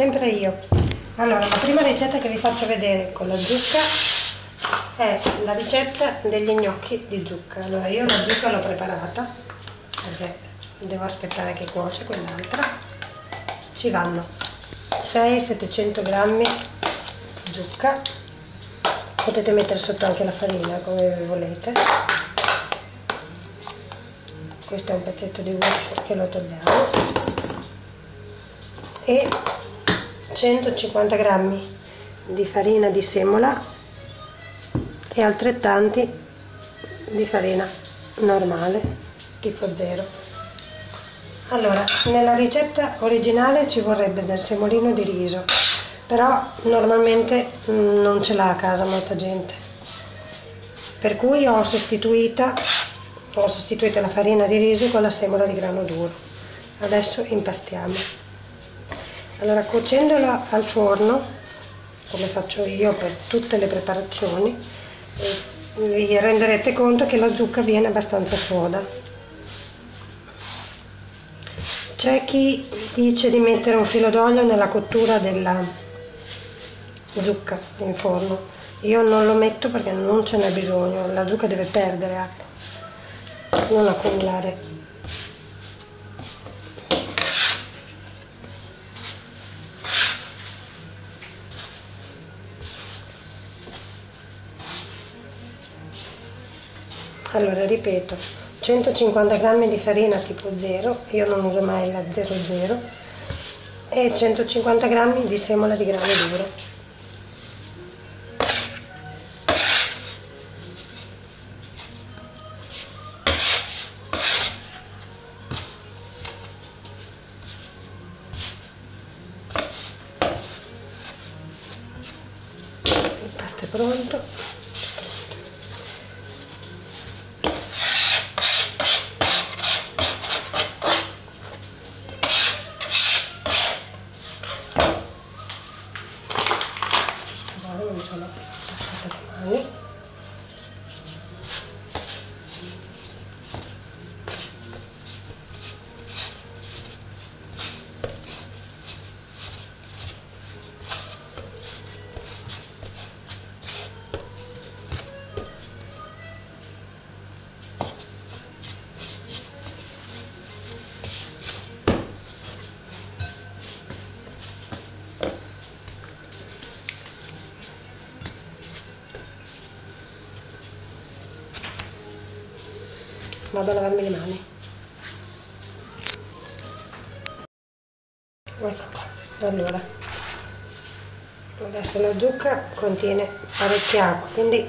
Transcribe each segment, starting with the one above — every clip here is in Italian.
sempre io. Allora, la prima ricetta che vi faccio vedere con la zucca è la ricetta degli gnocchi di zucca. Allora, io la zucca l'ho preparata, perché devo aspettare che cuoce quell'altra. Ci vanno 600-700 grammi di zucca, potete mettere sotto anche la farina come volete. Questo è un pezzetto di guscio che lo togliamo e 150 grammi di farina di semola e altrettanti di farina normale tipo 0 allora nella ricetta originale ci vorrebbe del semolino di riso però normalmente mm, non ce l'ha a casa molta gente. Per cui ho sostituita ho sostituito la farina di riso con la semola di grano duro. Adesso impastiamo allora cuocendola al forno come faccio io per tutte le preparazioni vi renderete conto che la zucca viene abbastanza soda. C'è chi dice di mettere un filo d'olio nella cottura della zucca in forno. Io non lo metto perché non ce n'è bisogno la zucca deve perdere acqua non accumulare allora ripeto 150 g di farina tipo 0 io non uso mai la 00 e 150 g di semola di grano duro vado a lavarmi le mani. Ecco qua. Allora. Adesso la zucca contiene parecchia acqua quindi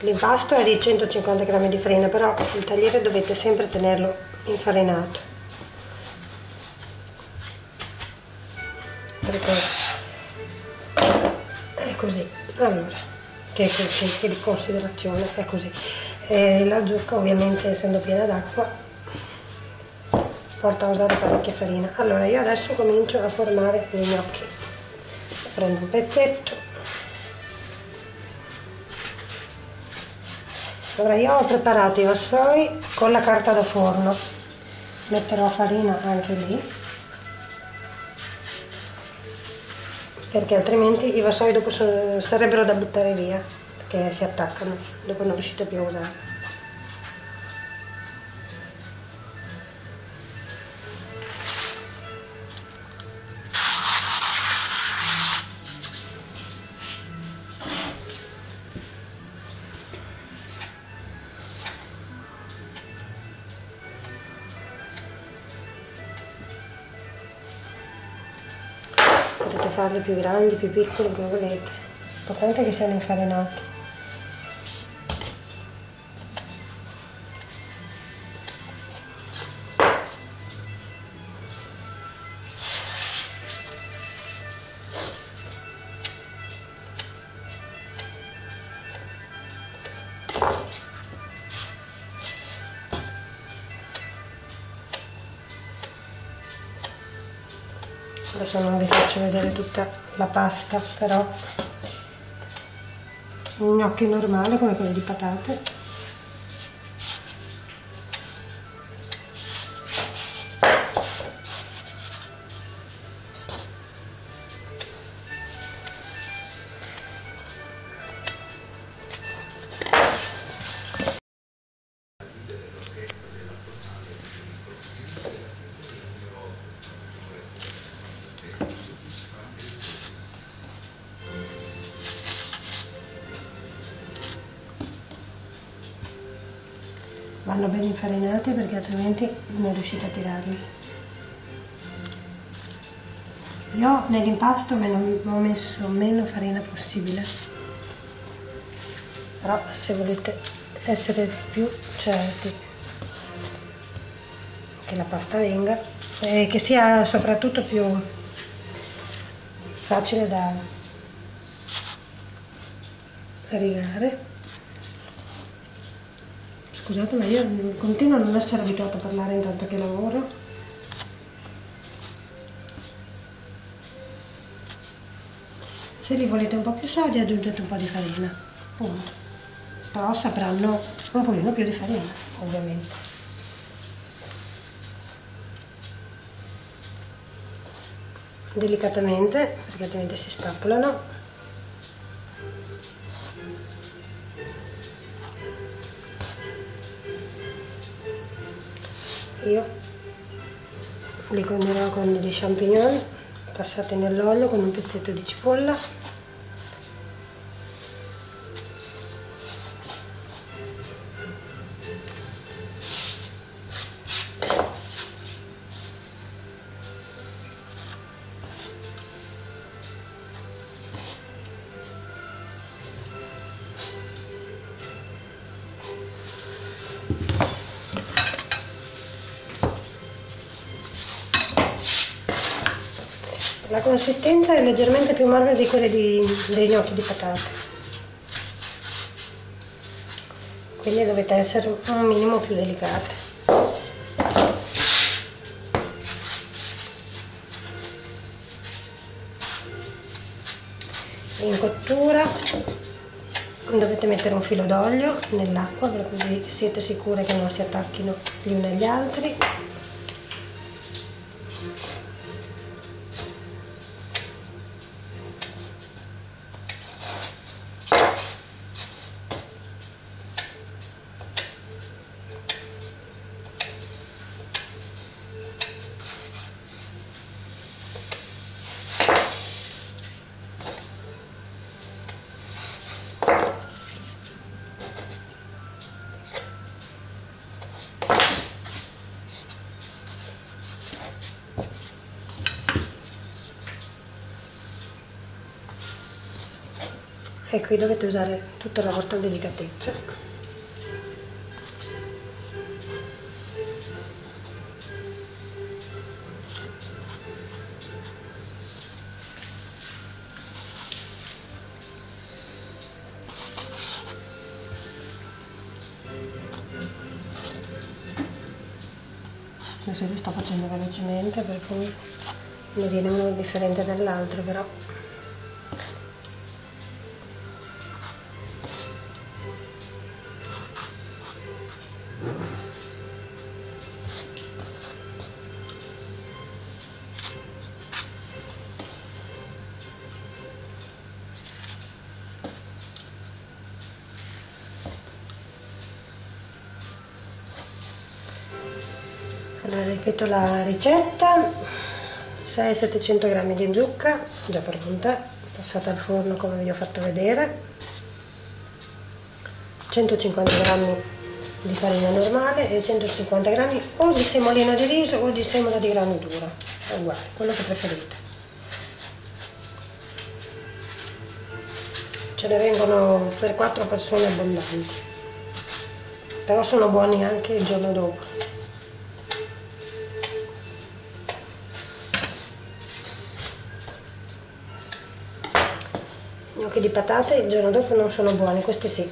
l'impasto è di 150 g di farina però il tagliere dovete sempre tenerlo infarinato. Perché è così. Allora che, che, che di considerazione è così e la zucca ovviamente essendo piena d'acqua porta a usare parecchia farina. Allora io adesso comincio a formare gli gnocchi prendo un pezzetto. Allora io ho preparato i vassoi con la carta da forno. Metterò farina anche lì. Perché altrimenti i vassoi dopo sarebbero da buttare via che si attaccano, dopo non riuscite più a usare. potete farli più grandi, più piccoli come volete l'importante è che siano infarinati adesso non vi faccio vedere tutta la pasta però. Un gnocchi normale come quello di patate vanno ben infarinati perché altrimenti non riuscite a tirarli. Io nell'impasto ho messo meno farina possibile. Però se volete essere più certi che la pasta venga e che sia soprattutto più facile da rigare scusate ma io continuo a non essere abituata a parlare intanto che lavoro. Se li volete un po' più sodi aggiungete un po' di farina punto. Però sapranno un pochino più di farina ovviamente. Delicatamente perché altrimenti si spappolano io. Li condirò con degli champignon passati nell'olio con un pezzetto di cipolla consistenza è leggermente più morbida di quelle di, dei gnocchi di patate. Quindi dovete essere un minimo più delicate. In cottura dovete mettere un filo d'olio nell'acqua così siete sicure che non si attacchino gli uni agli altri e qui dovete usare tutta la vostra delicatezza. Adesso lo sto facendo velocemente per cui ne viene uno differente dall'altro però ripeto la ricetta. 600-700 g di zucca già pronta passata al forno come vi ho fatto vedere. 150 g di farina normale e 150 g o di semolina di riso o di semola di grano duro è uguale, quello che preferite. Ce ne vengono per 4 persone abbondanti però sono buoni anche il giorno dopo gnocchi di patate il giorno dopo non sono buoni, questi sì.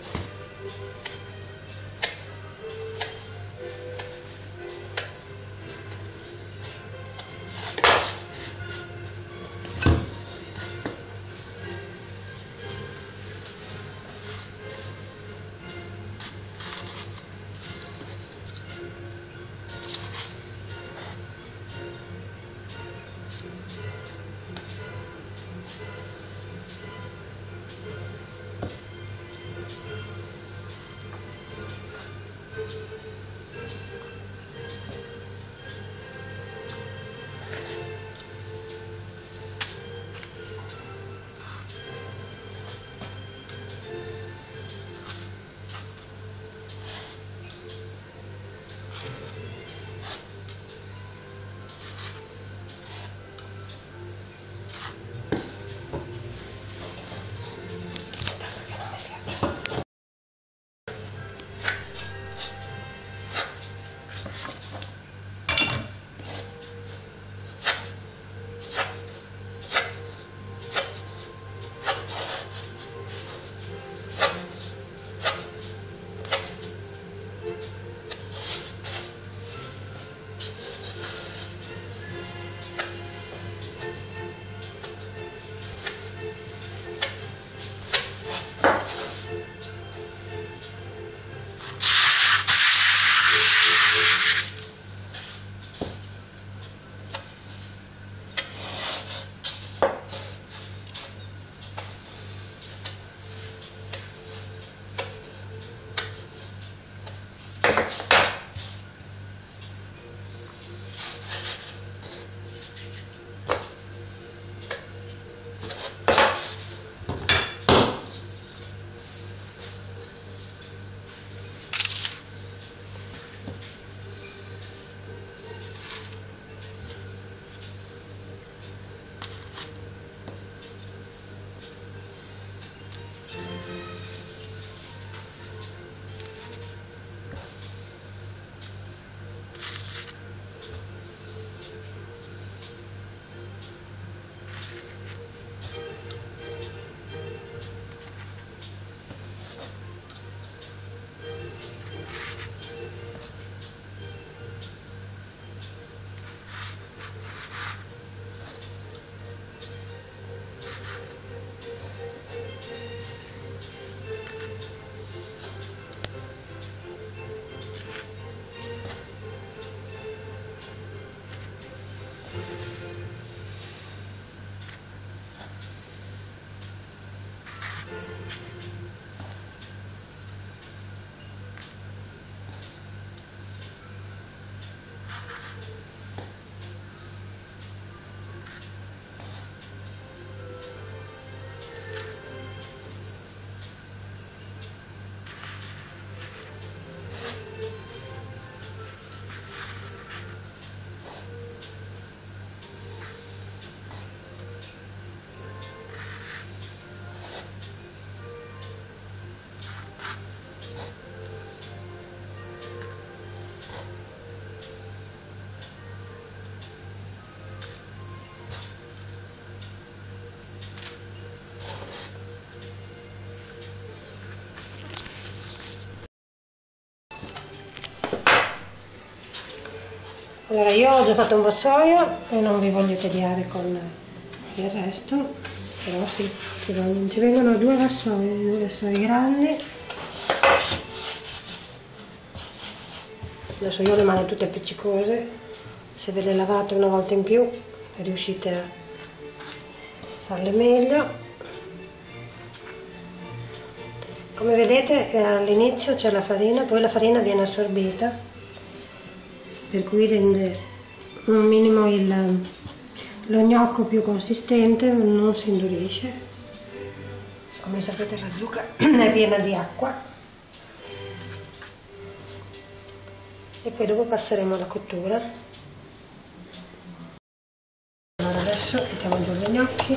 Allora io ho già fatto un vassoio e non vi voglio tediare con il resto però sì ci, vogliono, ci vengono due vassoi due vassoi grandi. Adesso io le mani tutte appiccicose se ve le lavate una volta in più riuscite a farle meglio. Come vedete eh, all'inizio c'è la farina poi la farina viene assorbita per cui rende un minimo il, lo gnocco più consistente non si indurisce. Come sapete la zucca è piena di acqua. E poi dopo passeremo alla cottura. Allora adesso mettiamo gli gnocchi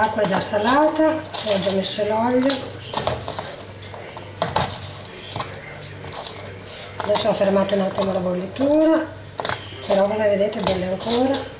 l'acqua è già salata ho già messo l'olio. Adesso ho fermato un attimo la bollitura però come vedete bolle ancora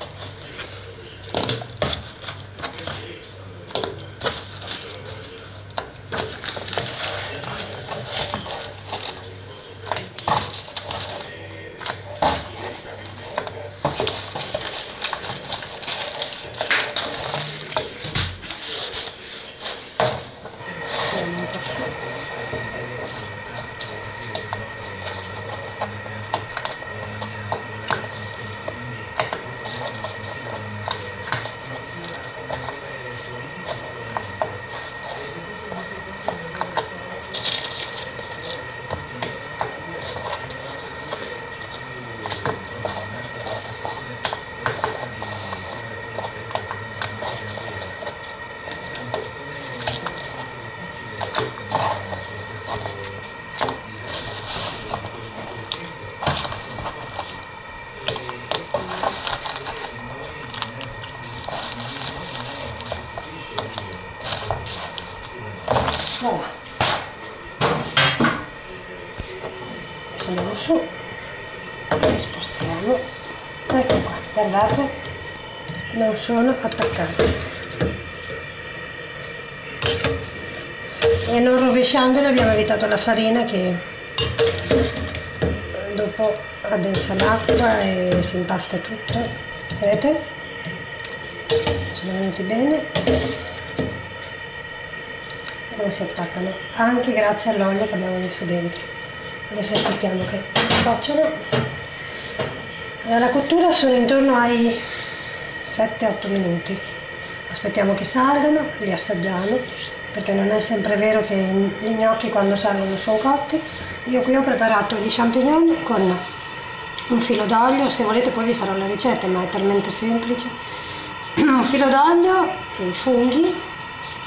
voilà adesso andiamo su e spostiamo ecco guardate non sono attaccati e non rovesciandoli abbiamo evitato la farina che dopo addensa l'acqua e si impasta tutto vedete? Sono venuti bene. Non si attaccano anche grazie all'olio che abbiamo messo dentro. Adesso aspettiamo che cuocciano la cottura sono intorno ai 7-8 minuti. Aspettiamo che salgano li assaggiamo perché non è sempre vero che gli gnocchi quando salgono sono cotti. Io qui ho preparato gli champignon con un filo d'olio. Se volete poi vi farò la ricetta ma è talmente semplice. Un filo d'olio i funghi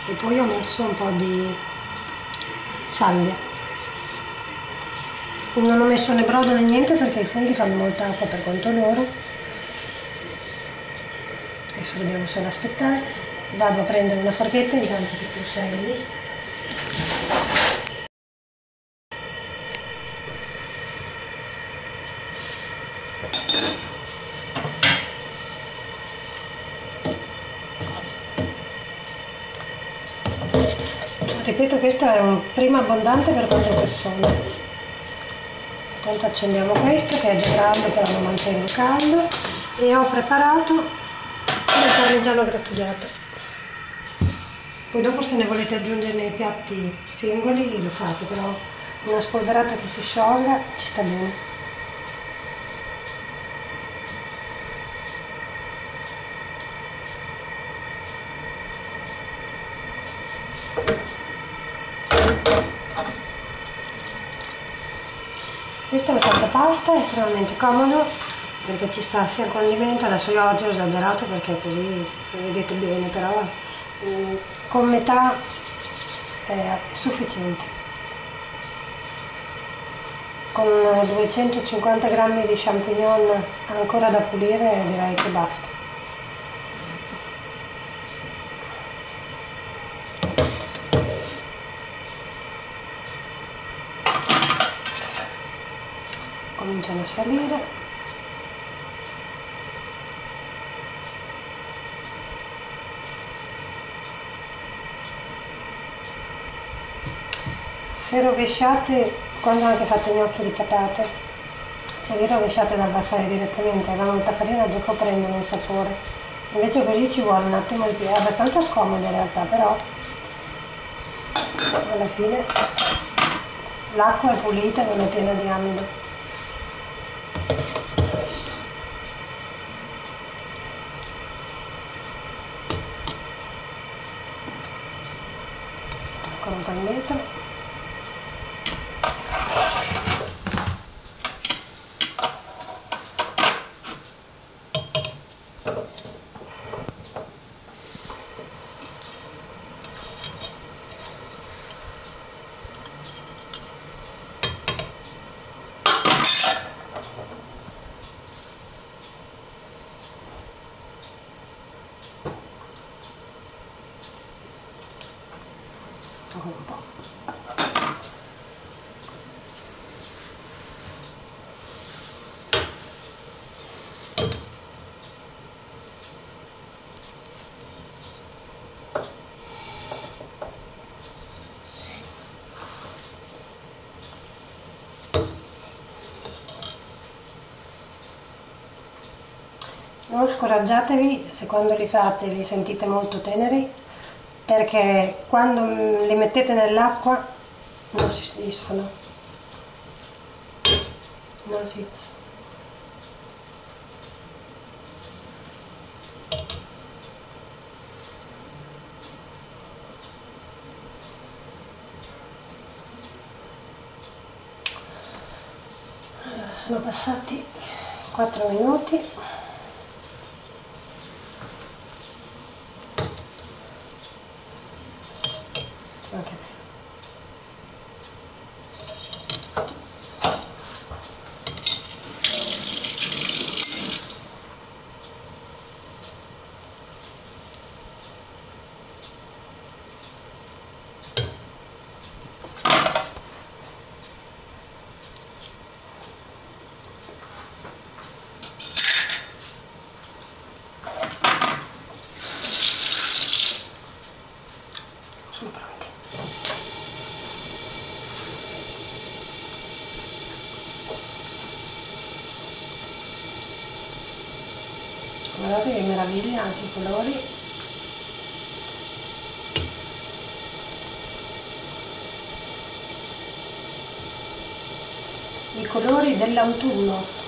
e poi ho messo un po' di salvia non ho messo né brodo né niente perché i funghi fanno molta acqua per conto loro. Adesso dobbiamo solo aspettare. Vado a prendere una forchetta intanto che tu sei lì. Ripeto questo è un primo abbondante per quattro persone intanto accendiamo questo che è già grande però lo mantengo caldo. E ho preparato il parmigiano grattugiato poi dopo se ne volete aggiungere nei piatti singoli lo fate però una spolverata che si sciolga ci sta bene Questo è un saltapasta, è estremamente comodo perché ci sta sia il condimento, adesso io oggi ho esagerato perché così lo vedete bene, però mm, con metà è sufficiente. Con 250 grammi di champignon ancora da pulire direi che basta. cominciano a salire. Se rovesciate quando anche fate gnocchi di patate? Se li rovesciate dal vassoio direttamente la molta farina dopo prendono il sapore. Invece così ci vuole un attimo di più è abbastanza scomodo in realtà però alla fine l'acqua è pulita non è piena di amido ancora un po' indietro un po'. Non scoraggiatevi se quando li fate li sentite molto teneri perché quando li mettete nell'acqua non si disfano non si allora sono passati 4 minuti. Guardate che meraviglia anche i colori. I colori dell'autunno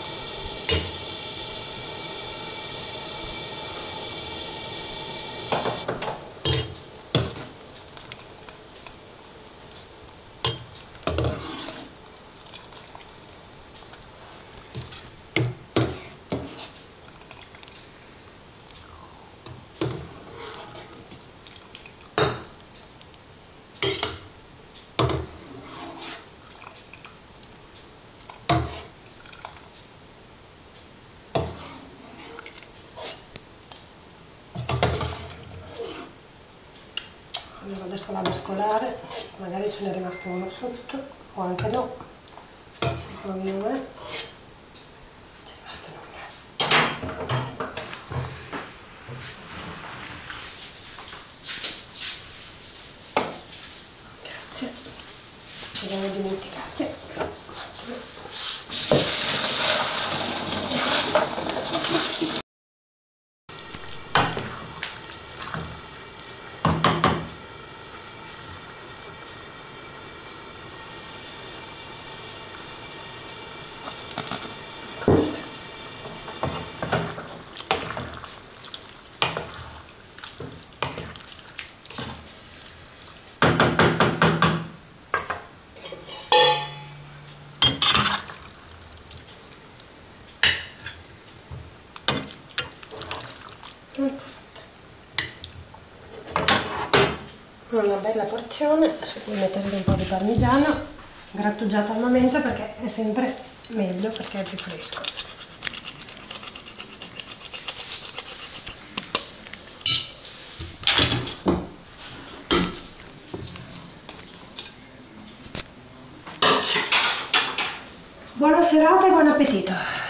allora adesso la mescolare magari ce n'è rimasto uno sotto o anche no. Secondo me c'è rimasto nulla grazie ci siamo dimenticate porzione su cui mettere un po' di parmigiano grattugiato al momento perché è sempre meglio perché è più fresco. Buona serata e buon appetito